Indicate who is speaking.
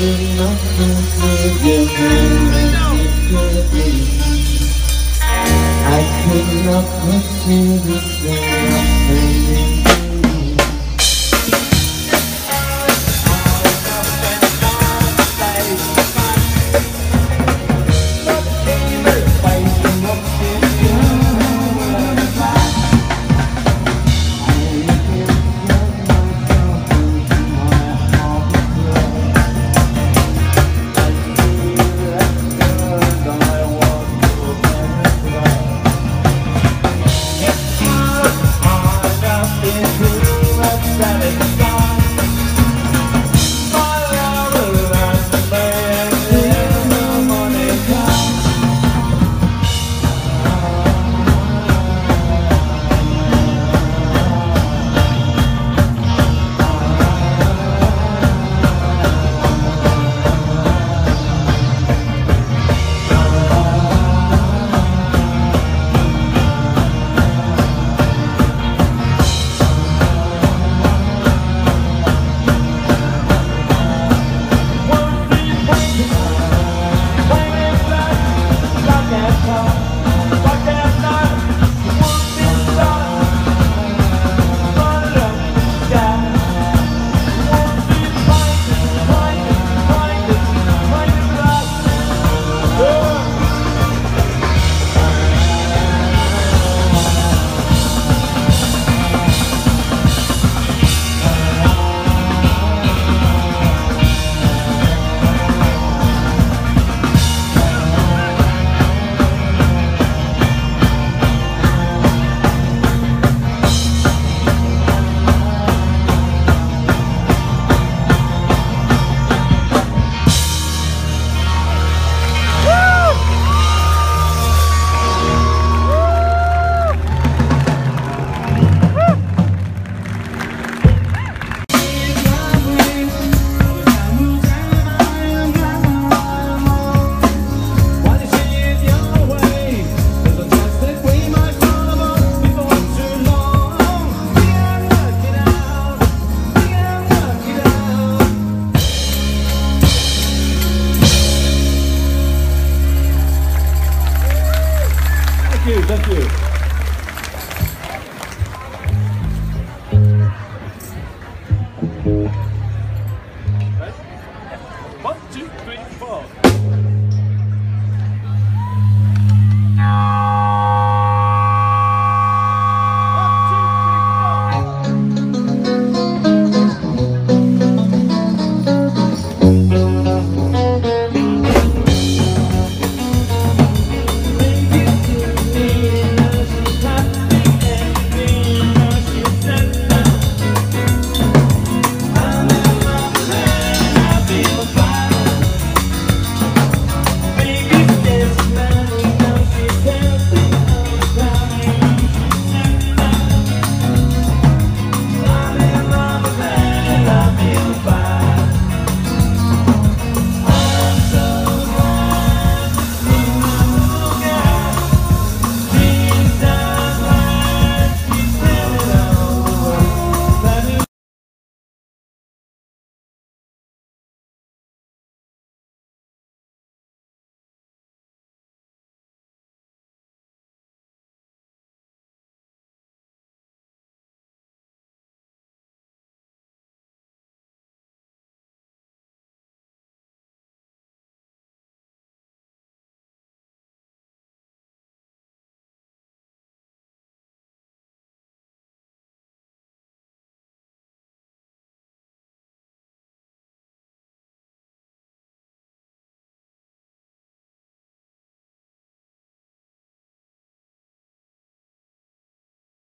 Speaker 1: I could not pursue this thing
Speaker 2: thank you. One, two, three, four.